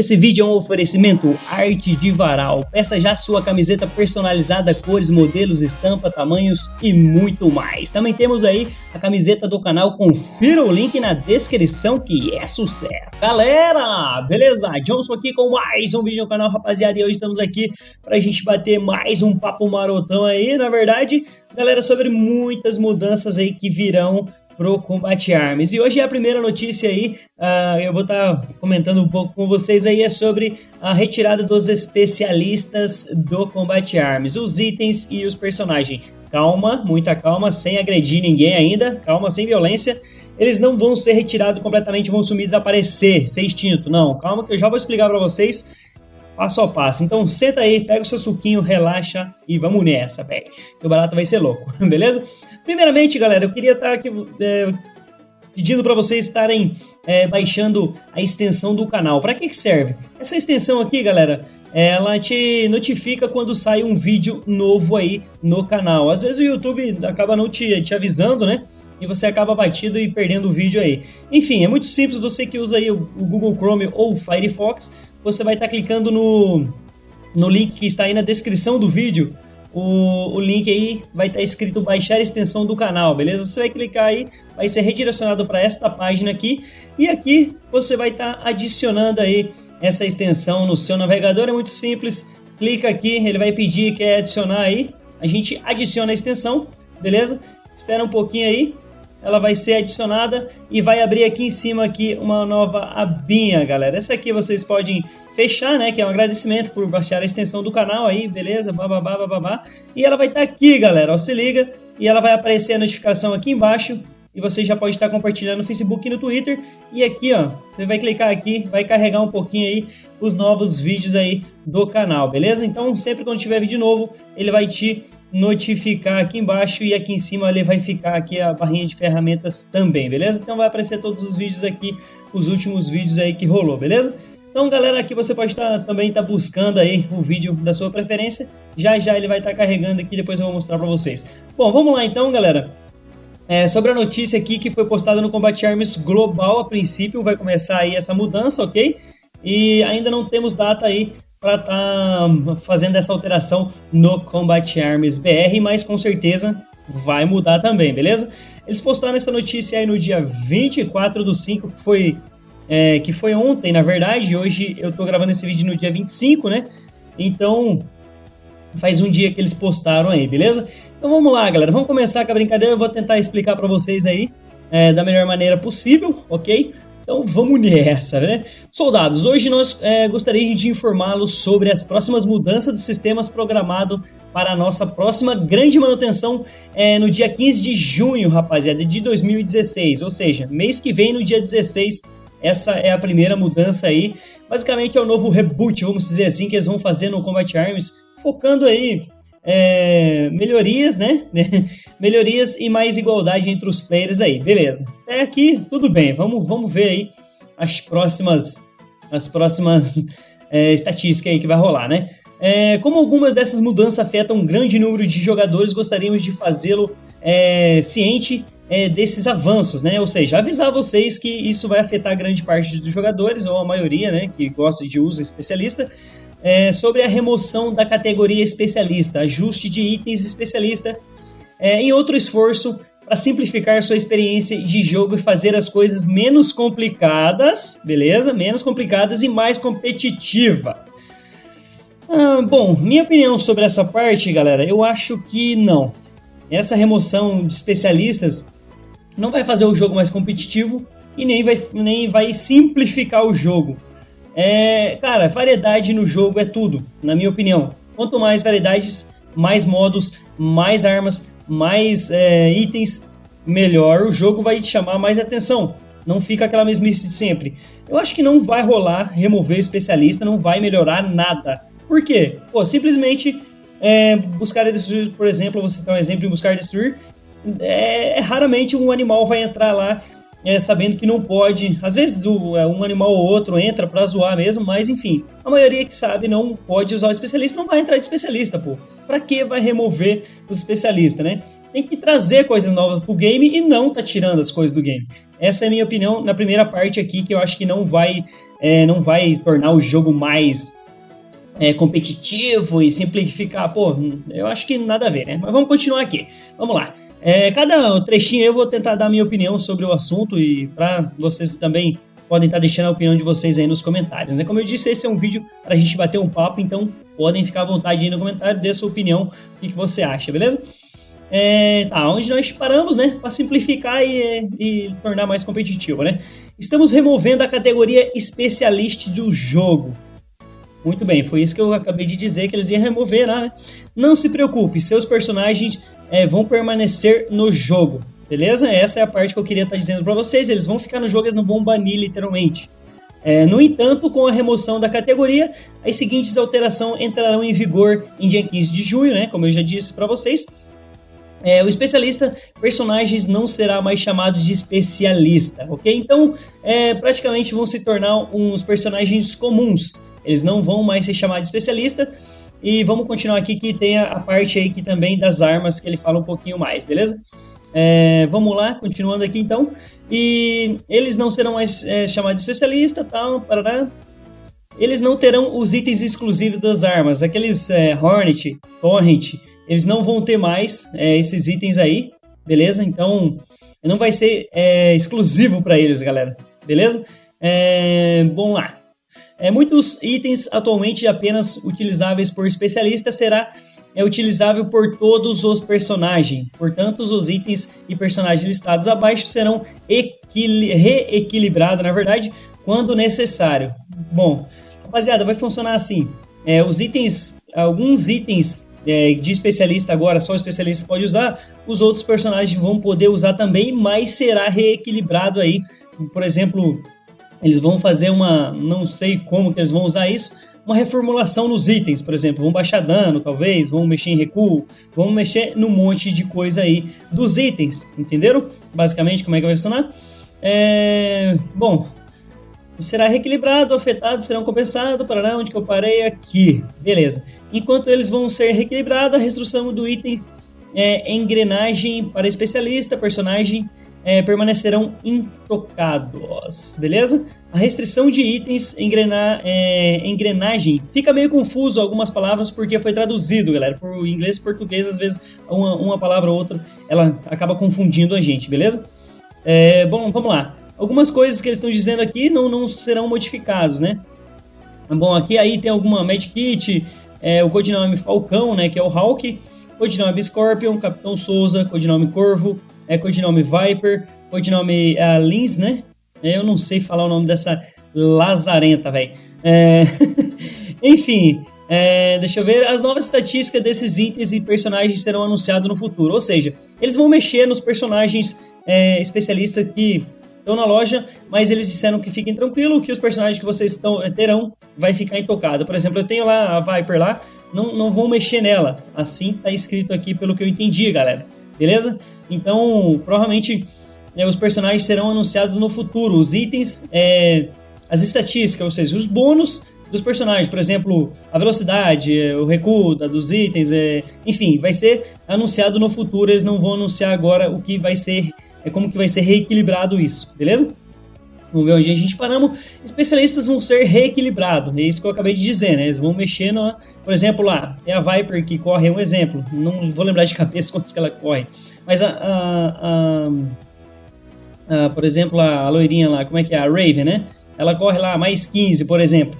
Esse vídeo é um oferecimento Arte de Varal. Peça já sua camiseta personalizada, cores, modelos, estampa, tamanhos e muito mais. Também temos aí a camiseta do canal. Confira o link na descrição que é sucesso. Galera, beleza? Johnson aqui com mais um vídeo no canal, rapaziada. E hoje estamos aqui pra gente bater mais um papo marotão aí. Na verdade, galera, sobre muitas mudanças aí que virão pro Combate Arms. E hoje é a primeira notícia aí, uh, eu vou estar tá comentando um pouco com vocês aí, é sobre a retirada dos especialistas do Combate Arms, os itens e os personagens. Calma, muita calma, sem agredir ninguém ainda, calma, sem violência. Eles não vão ser retirados completamente, vão sumir, desaparecer, ser extinto. Não, calma que eu já vou explicar para vocês passo a passo. Então senta aí, pega o seu suquinho, relaxa e vamos nessa, velho. O barato vai ser louco, beleza? Primeiramente, galera, eu queria estar aqui é, pedindo para vocês estarem é, baixando a extensão do canal. Para que, que serve? Essa extensão aqui, galera, ela te notifica quando sai um vídeo novo aí no canal. Às vezes o YouTube acaba não te, te avisando, né? E você acaba batido e perdendo o vídeo aí. Enfim, é muito simples, você que usa aí o Google Chrome ou o Firefox, você vai estar clicando no, no link que está aí na descrição do vídeo o, o link aí vai estar tá escrito baixar a extensão do canal, beleza? Você vai clicar aí, vai ser redirecionado para esta página aqui e aqui você vai estar tá adicionando aí essa extensão no seu navegador, é muito simples. Clica aqui, ele vai pedir que é adicionar aí, a gente adiciona a extensão, beleza? Espera um pouquinho aí, ela vai ser adicionada e vai abrir aqui em cima aqui uma nova abinha, galera. Essa aqui vocês podem fechar, né, que é um agradecimento por baixar a extensão do canal aí, beleza? Bababá, bababá. E ela vai estar tá aqui, galera, ó, se liga. E ela vai aparecer a notificação aqui embaixo e você já pode estar compartilhando no Facebook e no Twitter. E aqui, ó, você vai clicar aqui, vai carregar um pouquinho aí os novos vídeos aí do canal, beleza? Então, sempre quando tiver vídeo novo, ele vai te notificar aqui embaixo e aqui em cima ele vai ficar aqui a barrinha de ferramentas também, beleza? Então vai aparecer todos os vídeos aqui, os últimos vídeos aí que rolou, beleza? Então, galera, aqui você pode estar, também tá buscando aí o vídeo da sua preferência. Já já ele vai estar tá carregando aqui, depois eu vou mostrar para vocês. Bom, vamos lá então, galera. É, sobre a notícia aqui que foi postada no Combat Arms Global, a princípio vai começar aí essa mudança, ok? E ainda não temos data aí para estar tá fazendo essa alteração no Combat Arms BR, mas com certeza vai mudar também, beleza? Eles postaram essa notícia aí no dia 24 do 5, que foi, é, que foi ontem, na verdade. Hoje eu tô gravando esse vídeo no dia 25, né? Então faz um dia que eles postaram aí, beleza? Então vamos lá, galera. Vamos começar com a brincadeira. Eu vou tentar explicar para vocês aí é, da melhor maneira possível, ok? Então vamos nessa, né? Soldados, hoje nós é, gostaríamos de informá-los sobre as próximas mudanças dos sistemas programados para a nossa próxima grande manutenção é, no dia 15 de junho, rapaziada, de 2016. Ou seja, mês que vem, no dia 16, essa é a primeira mudança aí. Basicamente é o novo reboot, vamos dizer assim, que eles vão fazer no Combat Arms, focando aí é, melhorias, né? melhorias e mais igualdade entre os players aí, beleza. Até aqui tudo bem. Vamos, vamos ver aí as próximas, as próximas é, estatísticas aí que vai rolar, né? É, como algumas dessas mudanças afetam um grande número de jogadores, gostaríamos de fazê-lo é, ciente é, desses avanços, né? Ou seja, avisar vocês que isso vai afetar grande parte dos jogadores, ou a maioria, né, que gosta de uso especialista, é, sobre a remoção da categoria especialista, ajuste de itens especialista, é, em outro esforço para simplificar sua experiência de jogo e fazer as coisas menos complicadas, beleza? Menos complicadas e mais competitiva. Ah, bom, minha opinião sobre essa parte, galera, eu acho que não. Essa remoção de especialistas não vai fazer o jogo mais competitivo e nem vai, nem vai simplificar o jogo. É, cara, variedade no jogo é tudo, na minha opinião. Quanto mais variedades, mais modos, mais armas, mais é, itens, melhor o jogo vai te chamar mais atenção. Não fica aquela mesmice de sempre. Eu acho que não vai rolar remover especialista, não vai melhorar nada. Por quê? Pô, simplesmente é, buscar e destruir, por exemplo, você tem um exemplo em buscar e destruir, é, raramente um animal vai entrar lá é, sabendo que não pode. Às vezes o, é, um animal ou outro entra pra zoar mesmo, mas enfim, a maioria que sabe não pode usar o especialista, não vai entrar de especialista, pô. para que vai remover os especialistas, né? Tem que trazer coisas novas pro game e não tá tirando as coisas do game. Essa é a minha opinião na primeira parte aqui, que eu acho que não vai, é, não vai tornar o jogo mais é, competitivo e simplificar. Pô, eu acho que nada a ver, né? Mas vamos continuar aqui. Vamos lá. É, cada trechinho eu vou tentar dar minha opinião sobre o assunto e para vocês também podem estar deixando a opinião de vocês aí nos comentários. Né? Como eu disse, esse é um vídeo para a gente bater um papo, então podem ficar à vontade aí no comentário, dê sua opinião, o que, que você acha, beleza? É, tá, onde nós paramos, né? Para simplificar e, e, tornar mais competitivo, né? Estamos removendo a categoria especialista do jogo. Muito bem, foi isso que eu acabei de dizer que eles iam remover lá, né? Não se preocupe, seus personagens é, vão permanecer no jogo, beleza? Essa é a parte que eu queria estar tá dizendo para vocês. Eles vão ficar no jogo, eles não vão banir literalmente. É, no entanto, com a remoção da categoria, as seguintes alterações entrarão em vigor em dia 15 de junho, né? Como eu já disse para vocês. É, o especialista personagens não será mais chamado de especialista, ok? Então, é, praticamente vão se tornar uns personagens comuns. Eles não vão mais se chamar de especialista. E vamos continuar aqui que tem a, a parte aí que também das armas que ele fala um pouquinho mais, beleza? É, vamos lá, continuando aqui então. E eles não serão mais é, chamados de especialista, tal, parará. Eles não terão os itens exclusivos das armas, aqueles é, Hornet, Torrent, eles não vão ter mais é, esses itens aí, beleza? Então não vai ser é, exclusivo para eles, galera, beleza? É, bom lá. É, muitos itens atualmente apenas utilizáveis por especialistas será é utilizável por todos os personagens. Portanto, os itens e personagens listados abaixo serão reequilibrados, na verdade, quando necessário. Bom, rapaziada, vai funcionar assim. É, os itens, alguns itens é, de especialista agora, só o especialista pode usar, os outros personagens vão poder usar também, mas será reequilibrado aí. Por exemplo, eles vão fazer uma, não sei como que eles vão usar isso, uma reformulação nos itens, por exemplo, vão baixar dano, talvez, vão mexer em recuo, vão mexer num monte de coisa aí dos itens, entenderam? Basicamente, como é que vai funcionar? É... Bom, será reequilibrado, afetado, serão compensados, para onde que eu parei aqui, beleza. Enquanto eles vão ser reequilibrados, a restrição do item é engrenagem para especialista, personagem é, permanecerão intocados, beleza? A restrição de itens engrena, é, engrenagem fica meio confuso algumas palavras porque foi traduzido, galera, por inglês e português, às vezes uma, uma palavra ou outra ela acaba confundindo a gente, beleza? É, bom, vamos lá. Algumas coisas que eles estão dizendo aqui não, não serão modificados, né? Bom, aqui aí tem alguma medkit, é, o codinome Falcão, né, que é o Hawk, codinome Scorpion, Capitão Souza, codinome Corvo, é codinome Viper, codinome uh, Lins, né? É, eu não sei falar o nome dessa lazarenta, velho. É... Enfim, é, deixa eu ver. As novas estatísticas desses itens e personagens serão anunciados no futuro. Ou seja, eles vão mexer nos personagens é, especialistas que estão na loja, mas eles disseram que fiquem tranquilo, que os personagens que vocês estão, é, terão vai ficar intocado. Por exemplo, eu tenho lá a Viper lá, não, não vão mexer nela. Assim tá escrito aqui pelo que eu entendi, galera. Beleza? Então, provavelmente né, os personagens serão anunciados no futuro. Os itens, é, as estatísticas, ou seja, os bônus dos personagens, por exemplo, a velocidade, é, o recuo dos itens, é, enfim, vai ser anunciado no futuro. Eles não vão anunciar agora o que vai ser, é como que vai ser reequilibrado isso, beleza? Vamos ver onde a gente paramos. Especialistas vão ser reequilibrados, é isso que eu acabei de dizer, né? Eles vão mexer no, por exemplo, lá, tem a Viper que corre, é um exemplo. Não vou lembrar de cabeça quantos que ela corre. Mas a, a, a, a, por exemplo, a loirinha lá, como é que é? A Raven, né? Ela corre lá mais 15, por exemplo,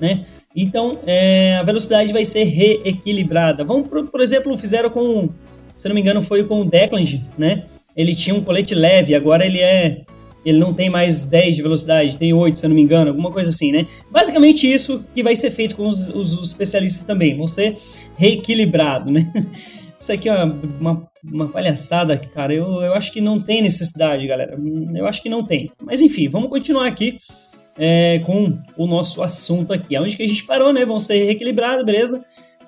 né? Então, é, a velocidade vai ser reequilibrada. Vamos, por, por, exemplo, fizeram com, se não me engano, foi com o Declan, né? Ele tinha um colete leve, agora ele é ele não tem mais 10 de velocidade, tem 8, se eu não me engano, alguma coisa assim, né? Basicamente isso que vai ser feito com os, os, os especialistas também, vão ser reequilibrado, né? Isso aqui é uma, uma, uma, palhaçada, cara. Eu, eu acho que não tem necessidade, galera. Eu acho que não tem. Mas enfim, vamos continuar aqui é, com o nosso assunto aqui. Onde que a gente parou, né? Vão ser reequilibrados, beleza?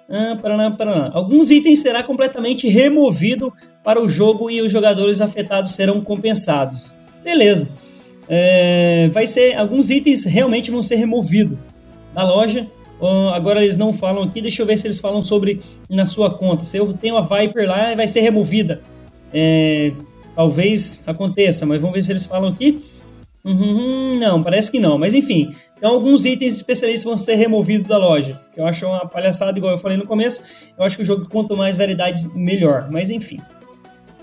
Ah, paraná, paraná. Alguns itens será completamente removido para o jogo e os jogadores afetados serão compensados. Beleza. É, vai ser alguns itens realmente vão ser removidos da loja Uh, agora eles não falam aqui, deixa eu ver se eles falam sobre na sua conta. Se eu tenho a Viper lá, vai ser removida. É, talvez aconteça, mas vamos ver se eles falam aqui. Uhum, não, parece que não, mas enfim. Então, alguns itens especialistas vão ser removidos da loja. Eu acho uma palhaçada, igual eu falei no começo. Eu acho que o jogo, quanto mais variedades, melhor. Mas enfim.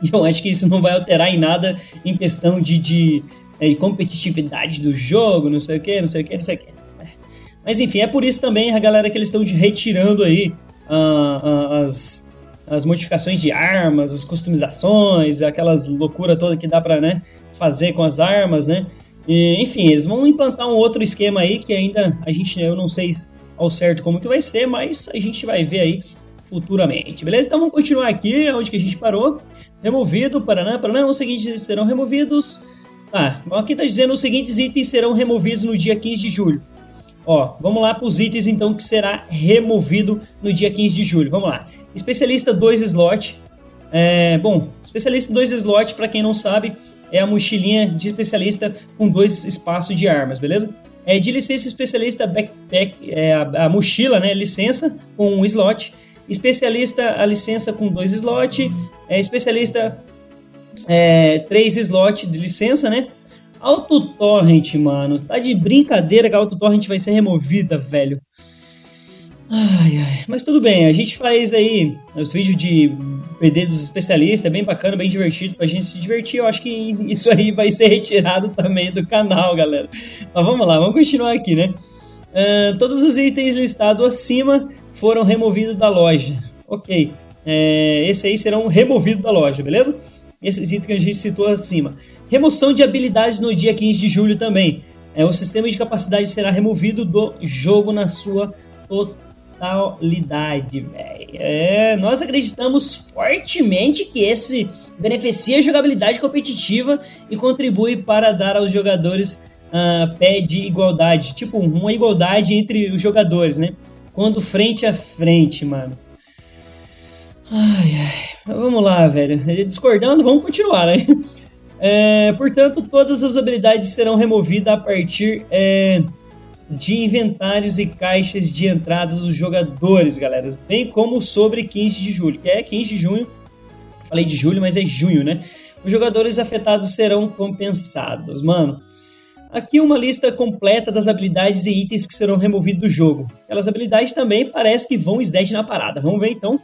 E eu acho que isso não vai alterar em nada em questão de, de, é, de competitividade do jogo, não sei o que, não sei o que, não sei o que. Mas enfim, é por isso também a galera que eles estão retirando aí uh, uh, as, as modificações de armas, as customizações, aquelas loucura toda que dá pra né, fazer com as armas, né? E, enfim, eles vão implantar um outro esquema aí que ainda a gente, eu não sei ao certo como que vai ser, mas a gente vai ver aí futuramente, beleza? Então vamos continuar aqui, onde que a gente parou. Removido, Paraná, Paraná, os seguintes serão removidos. Ah, aqui está dizendo os seguintes itens serão removidos no dia 15 de julho. Ó, vamos lá para os itens então que será removido no dia 15 de julho. Vamos lá. Especialista 2 slot. É, bom, especialista 2 slot, para quem não sabe, é a mochilinha de especialista com dois espaços de armas, beleza? É, de licença especialista backpack, é a, a mochila, né? Licença com um slot. Especialista a licença com dois slots. É, especialista é, três slots de licença, né? AutoTorrent, mano. Tá de brincadeira que a AutoTorrent vai ser removida, velho. Ai, ai. Mas tudo bem, a gente faz aí os vídeos de PD dos especialistas, é bem bacana, bem divertido pra gente se divertir. Eu acho que isso aí vai ser retirado também do canal, galera. Mas vamos lá, vamos continuar aqui, né? Uh, todos os itens listados acima foram removidos da loja. Ok. É, esse aí serão removidos da loja, beleza? Esses itens que a gente citou acima. Remoção de habilidades no dia 15 de julho também. É, o sistema de capacidade será removido do jogo na sua totalidade, velho. É, nós acreditamos fortemente que esse beneficia a jogabilidade competitiva e contribui para dar aos jogadores uh, pé de igualdade. Tipo, uma igualdade entre os jogadores, né? Quando frente a frente, mano. Ai, ai. Vamos lá, velho. Discordando, vamos continuar, né? É, portanto, todas as habilidades serão removidas a partir é, de inventários e caixas de entrada dos jogadores, galera. Bem como sobre 15 de julho, que é 15 de junho. Falei de julho, mas é junho, né? Os jogadores afetados serão compensados. Mano, aqui uma lista completa das habilidades e itens que serão removidos do jogo. Aquelas habilidades também parece que vão SDED na parada. Vamos ver então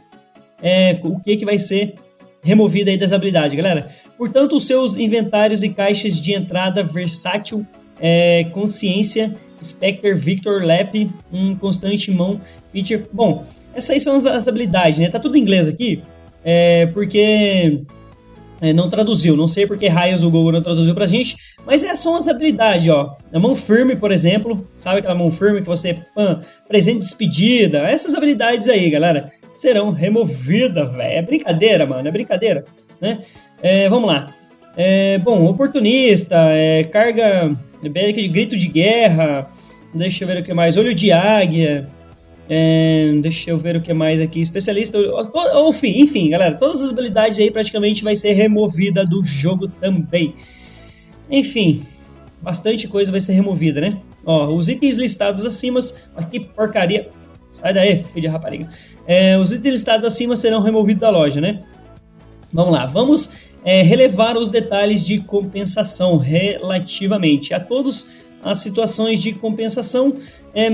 é, o que, que vai ser removida aí das habilidades, galera. Portanto, os seus inventários e caixas de entrada versátil, é, consciência, Spectre, Victor, Lap, um constante mão, feature. Bom, essas aí são as, as habilidades, né? Tá tudo em inglês aqui, é, porque é, não traduziu. Não sei porque raios o Google não traduziu pra gente, mas essas são as habilidades, ó. A mão firme, por exemplo, sabe aquela mão firme que você, pã, presente despedida, essas habilidades aí, galera serão removidas, velho. É brincadeira, mano, é brincadeira, né? É, vamos lá. É, bom, oportunista, é, carga, grito de guerra, deixa eu ver o que mais, olho de águia, é, deixa eu ver o que mais aqui, especialista, enfim, enfim, galera, todas as habilidades aí praticamente vai ser removida do jogo também. Enfim, bastante coisa vai ser removida, né? Ó, os itens listados acima, aqui porcaria, sai daí, filho de rapariga. É, os itens listados acima serão removidos da loja, né? Vamos lá, vamos é, relevar os detalhes de compensação relativamente a todas as situações de compensação é,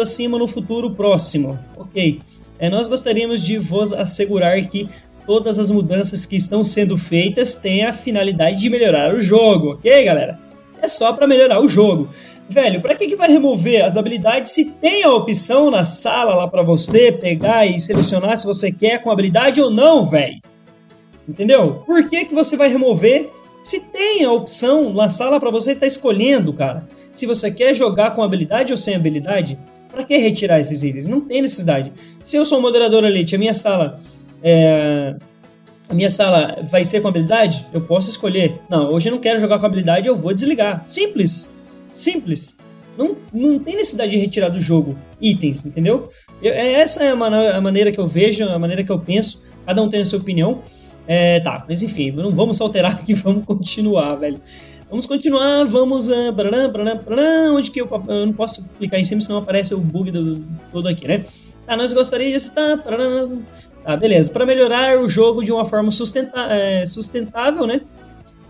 acima no futuro próximo. Ok. É, nós gostaríamos de vos assegurar que todas as mudanças que estão sendo feitas têm a finalidade de melhorar o jogo, ok, galera? É só para melhorar o jogo. Velho, para que, que vai remover as habilidades se tem a opção na sala lá para você pegar e selecionar se você quer com habilidade ou não, velho? Entendeu? Por que, que você vai remover se tem a opção na sala para você estar tá escolhendo, cara? Se você quer jogar com habilidade ou sem habilidade, para que retirar esses itens? Não tem necessidade. Se eu sou moderador elite, a minha sala é, a minha sala vai ser com habilidade, eu posso escolher. Não, hoje eu não quero jogar com habilidade, eu vou desligar. Simples. Simples. Não, não tem necessidade de retirar do jogo itens, entendeu? Eu, é, essa é a, a, maneira que eu vejo, a maneira que eu penso. Cada um tem a sua opinião. É, tá, mas enfim, não vamos alterar aqui, vamos continuar, velho. Vamos continuar, vamos. Uh, barará, barará, barará, onde que eu, eu, não posso clicar em cima, senão aparece o bug do, todo aqui, né? Ah, nós gostaríamos tá, tá, beleza. Para melhorar o jogo de uma forma sustenta, é, sustentável, né?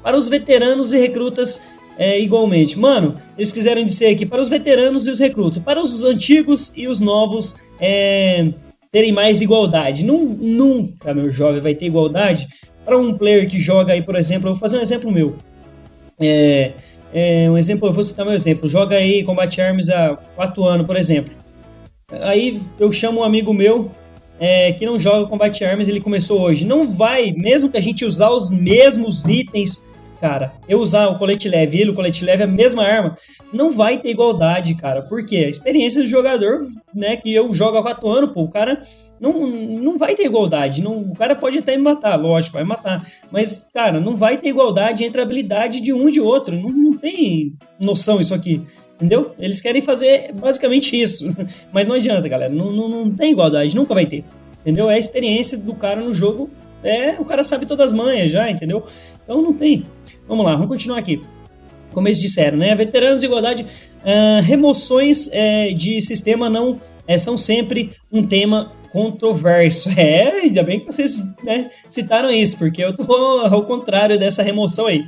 Para os veteranos e recrutas é, igualmente. Mano, eles quiseram dizer aqui para os veteranos e os recrutas, para os antigos e os novos é, terem mais igualdade. Num, nunca, meu jovem, vai ter igualdade para um player que joga aí, por exemplo, eu vou fazer um exemplo meu. É, é, um exemplo, eu vou citar meu exemplo. Joga aí Combat Arms há 4 anos, por exemplo. Aí eu chamo um amigo meu é, que não joga Combat Arms, ele começou hoje. Não vai, mesmo que a gente usar os mesmos itens cara, eu usar o colete leve e ele, o colete leve, é a mesma arma, não vai ter igualdade, cara. Porque a experiência do jogador, né, que eu jogo há quatro anos, pô, o cara não, não vai ter igualdade. Não, o cara pode até me matar, lógico, vai matar. Mas, cara, não vai ter igualdade entre a habilidade de um e de outro. Não, não tem noção isso aqui. Entendeu? Eles querem fazer basicamente isso. Mas não adianta, galera. Não, não, não tem igualdade, nunca vai ter. Entendeu? É a experiência do cara no jogo. É, o cara sabe todas as manhas já, entendeu? Então não tem. Vamos lá, vamos continuar aqui. Como eles disseram, né? Veteranos de igualdade, uh, remoções uh, de sistema não uh, são sempre um tema controverso. É, ainda bem que vocês né, citaram isso, porque eu tô ao contrário dessa remoção aí.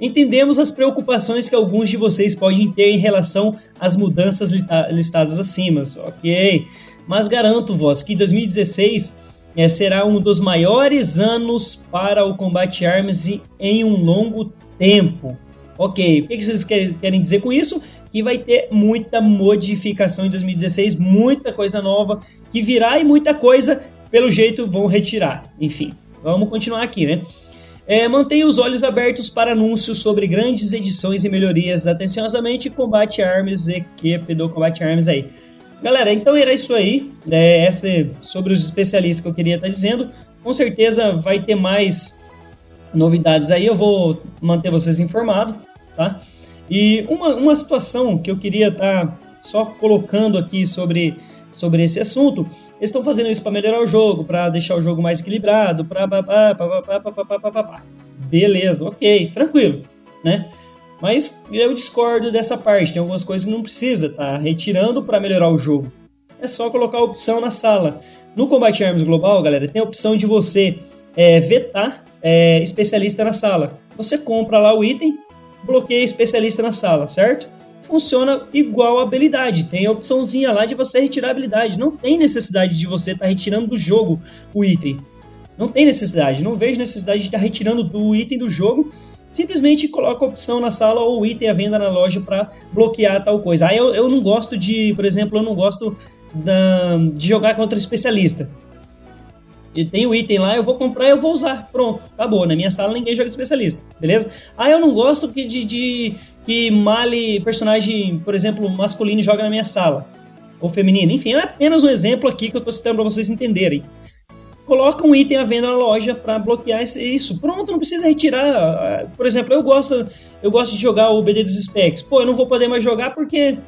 Entendemos as preocupações que alguns de vocês podem ter em relação às mudanças listadas acima, ok? Mas garanto vos que 2016 é, será um dos maiores anos para o combate arms em um longo tempo. Ok, o que vocês querem dizer com isso? Que vai ter muita modificação em 2016, muita coisa nova que virá e muita coisa, pelo jeito, vão retirar. Enfim, vamos continuar aqui, né? É, mantenha os olhos abertos para anúncios sobre grandes edições e melhorias atenciosamente Combate Arms equipe do Combate Arms aí. Galera, então era isso aí. É, essa sobre os especialistas que eu queria estar dizendo. Com certeza vai ter mais novidades aí. Eu vou manter vocês informados, tá? E uma, uma situação que eu queria estar só colocando aqui sobre, sobre esse assunto. Eles estão fazendo isso para melhorar o jogo, para deixar o jogo mais equilibrado, para beleza, ok, tranquilo, né? Mas eu discordo dessa parte, tem algumas coisas que não precisa, tá retirando para melhorar o jogo. É só colocar a opção na sala. No Combat Arms Global, galera, tem a opção de você é, vetar é, especialista na sala. Você compra lá o item, bloqueia especialista na sala, certo? Funciona igual a habilidade. Tem a opçãozinha lá de você retirar a habilidade. Não tem necessidade de você estar tá retirando do jogo o item. Não tem necessidade. Não vejo necessidade de estar tá retirando do item do jogo simplesmente coloca a opção na sala ou o item à venda na loja para bloquear tal coisa. Aí eu, eu não gosto de, por exemplo, eu não gosto da, de jogar contra especialista. E tem o item lá, eu vou comprar eu vou usar. Pronto, acabou. Na minha sala ninguém joga especialista, beleza? Ah, eu não gosto que, de, de que male personagem, por exemplo, masculino joga na minha sala. Ou feminino. Enfim, é apenas um exemplo aqui que eu tô citando para vocês entenderem coloca um item à venda na loja para bloquear isso. Pronto, não precisa retirar. Por exemplo, eu gosto, eu gosto de jogar o BD dos specs. Pô, eu não vou poder mais jogar porque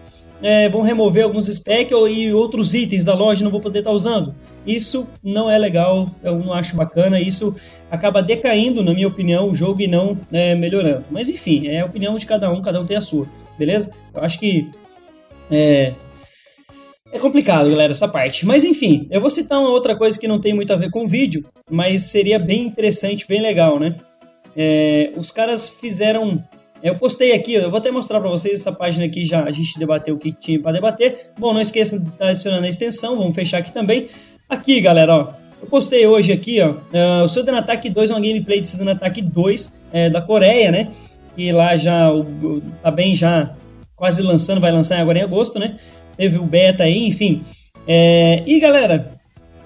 é, vão remover alguns specs e outros itens da loja não vou poder estar tá usando. Isso não é legal, eu não acho bacana. Isso acaba decaindo, na minha opinião, o jogo e não é, melhorando. Mas enfim, é a opinião de cada um, cada um tem a sua, beleza? Eu acho que é, é complicado, galera, essa parte. Mas enfim, eu vou citar uma outra coisa que não tem muito a ver com o vídeo, mas seria bem interessante, bem legal, né? É, os caras fizeram. Eu postei aqui, eu vou até mostrar para vocês essa página aqui, já a gente debateu o que tinha para debater. Bom, não esqueçam de estar adicionando a extensão, vamos fechar aqui também. Aqui, galera, ó, eu postei hoje aqui, ó, uh, o Sudden Attack 2 é uma gameplay de Sudden Attack 2 é, da Coreia, né? E lá já o, tá bem já quase lançando, vai lançar agora em agosto, né? Teve o beta aí, enfim. É, e galera,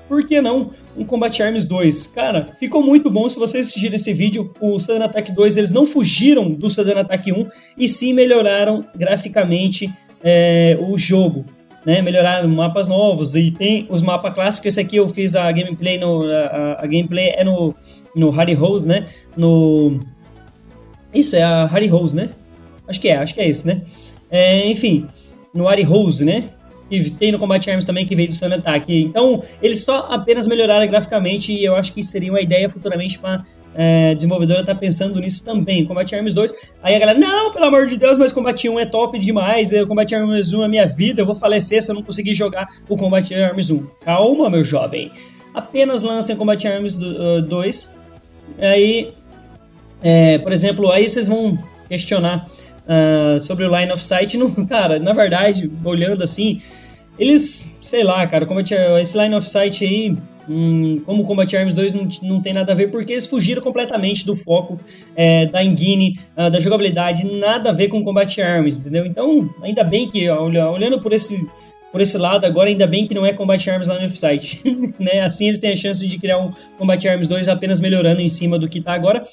por que não um Combat Arms 2? Cara, ficou muito bom se vocês assistirem esse vídeo. O Sudden Attack 2, eles não fugiram do Sudden Attack 1 e sim melhoraram graficamente é, o jogo. Né, melhoraram mapas novos e tem os mapas clássicos. Esse aqui eu fiz a gameplay no a, a gameplay é no no Harry Rose, né? No isso é a Harry Rose, né? Acho que é, acho que é isso, né? É, enfim, no Ari Rose, né? Que tem no Combat Arms também, que veio do Sun Attack. Então, eles só apenas melhoraram graficamente e eu acho que seria uma ideia futuramente para é, desenvolvedora tá pensando nisso também, Combat Arms 2. Aí a galera, não, pelo amor de Deus, mas Combat 1 é top demais, o Combat Arms 1 é minha vida, eu vou falecer se eu não conseguir jogar o Combat Arms 1. Calma, meu jovem. Apenas lancem Combat Arms 2. Aí, é, por exemplo, aí vocês vão questionar uh, sobre o Line of Sight. Não, cara, na verdade, olhando assim, eles, sei lá, cara, Combat, esse Line of Sight aí Hum, como Combat Arms 2 não, não tem nada a ver, porque eles fugiram completamente do foco é, da engine, uh, da jogabilidade, nada a ver com Combat Arms, entendeu? Então, ainda bem que, olhando por esse, por esse lado, agora ainda bem que não é Combat Arms lá no F-Site, né? Assim eles têm a chance de criar um Combat Arms 2 apenas melhorando em cima do que tá agora.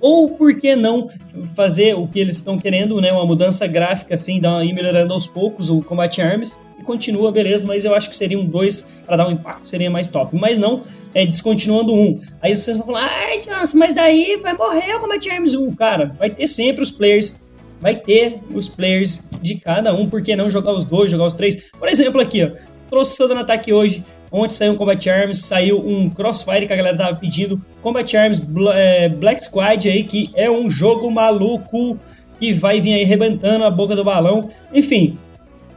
Ou por que não fazer o que eles estão querendo, né? Uma mudança gráfica, assim, ir melhorando aos poucos o Combat Arms continua, beleza, mas eu acho que seria um 2 para dar um impacto, seria mais top. Mas não é descontinuando um. Aí vocês vão falar, ai, nossa, mas daí vai morrer o Combat Arms 1. Cara, vai ter sempre os players, vai ter os players de cada um, por que não jogar os dois, jogar os três? Por exemplo, aqui, ó, trouxe o no ataque hoje. Ontem saiu um Combat Arms, saiu um Crossfire que a galera tava pedindo. Combat Arms é, Black Squad aí, que é um jogo maluco que vai vir aí rebentando a boca do balão. Enfim,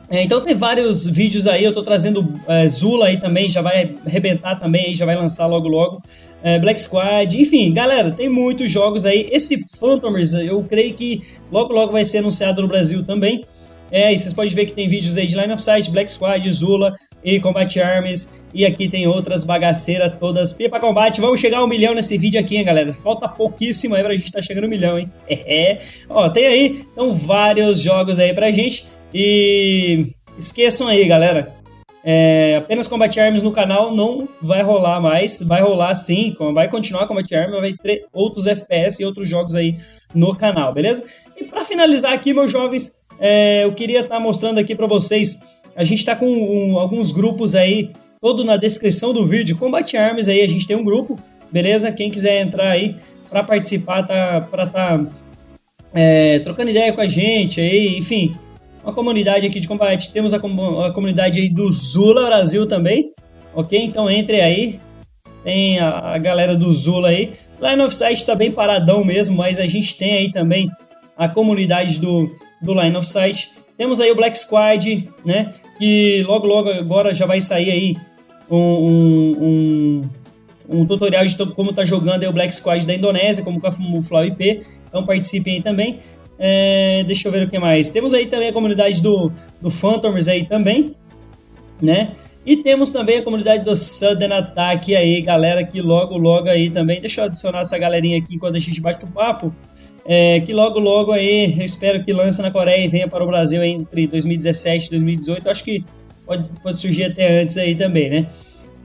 é, então tem vários vídeos aí, eu tô trazendo é, Zula aí também, já vai arrebentar também, aí já vai lançar logo logo. É, Black Squad, enfim, galera, tem muitos jogos aí. Esse Phantomers, eu creio que logo logo vai ser anunciado no Brasil também. É, e vocês podem ver que tem vídeos aí de Line of Sight, Black Squad, Zula e Combat Arms. E aqui tem outras bagaceiras todas. Pipa Combate, vamos chegar a um milhão nesse vídeo aqui, hein, galera? Falta pouquíssimo aí pra gente tá chegando a um milhão, hein? É, ó, tem aí, então, vários jogos aí pra gente. E esqueçam aí, galera. É, apenas Combat Arms no canal não vai rolar mais. Vai rolar sim, vai continuar Combat Arms, vai ter outros FPS e outros jogos aí no canal, beleza? E para finalizar aqui, meus jovens, é, eu queria estar tá mostrando aqui para vocês. A gente está com um, alguns grupos aí, todo na descrição do vídeo. Combat Arms aí, a gente tem um grupo, beleza? Quem quiser entrar aí para participar, tá, para tá é, trocando ideia com a gente aí, enfim, uma comunidade aqui de combate. Temos a, com a comunidade aí do Zula Brasil também, ok? Então entre aí, tem a, a galera do Zula aí. Line of Sight tá bem paradão mesmo, mas a gente tem aí também a comunidade do, do Line of Sight. Temos aí o Black Squad, né? Que logo, logo agora já vai sair aí um, um, um, um tutorial de como tá jogando o Black Squad da Indonésia, como camuflar o IP. Então participem aí também. É, deixa eu ver o que mais. Temos aí também a comunidade do, do Phantoms aí também, né? E temos também a comunidade do Sudden Attack aí, galera, que logo, logo aí também. Deixa eu adicionar essa galerinha aqui enquanto a gente bate o papo. É, que logo, logo aí, eu espero que lance na Coreia e venha para o Brasil entre 2017 e 2018. Eu acho que pode, pode surgir até antes aí também, né?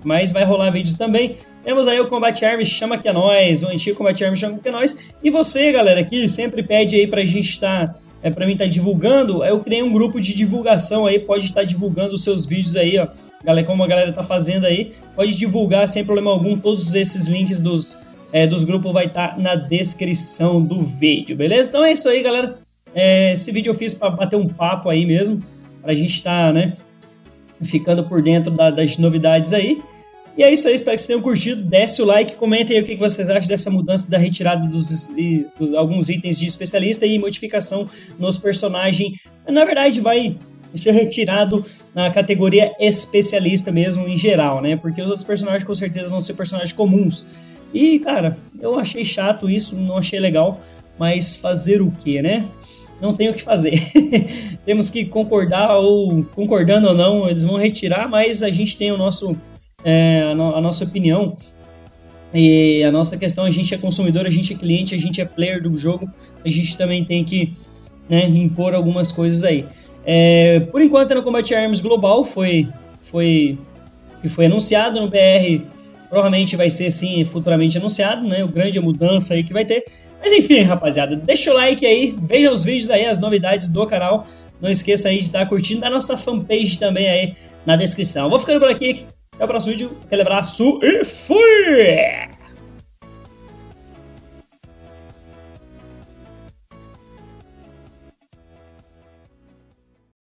Mas vai rolar vídeos também. Temos aí o Combat Arms Chama Que É Nós, o antigo Combat Arms Chama Que É Nós. E você, galera, que sempre pede aí pra gente estar... Tá, é, pra mim estar tá divulgando, eu criei um grupo de divulgação aí, pode estar tá divulgando os seus vídeos aí, ó. Galera, como a galera tá fazendo aí, pode divulgar sem problema algum. Todos esses links dos, é, dos grupos vai estar tá na descrição do vídeo, beleza? Então é isso aí, galera. É, esse vídeo eu fiz para bater um papo aí mesmo, pra gente estar, tá, né, ficando por dentro da, das novidades aí. E é isso aí, espero que vocês tenham curtido. Desce o like, comentem aí o que vocês acham dessa mudança da retirada dos, dos alguns itens de especialista e modificação nos personagens. Na verdade, vai ser retirado na categoria especialista mesmo em geral, né? Porque os outros personagens com certeza vão ser personagens comuns. E, cara, eu achei chato isso, não achei legal, mas fazer o que, né? Não tem o que fazer. Temos que concordar ou concordando ou não, eles vão retirar, mas a gente tem o nosso é, a, no, a, nossa opinião e a nossa questão, a gente é consumidor, a gente é cliente, a gente é player do jogo, a gente também tem que né, impor algumas coisas aí. É, por enquanto no Combat Arms Global, foi, foi, que foi anunciado no BR, provavelmente vai ser sim futuramente anunciado, né? O grande mudança aí que vai ter. Mas enfim, rapaziada, deixa o like aí, veja os vídeos aí, as novidades do canal. Não esqueça aí de estar curtindo a nossa fanpage também aí na descrição. Vou ficando por aqui. Até o próximo vídeo. Aquele abraço e fui!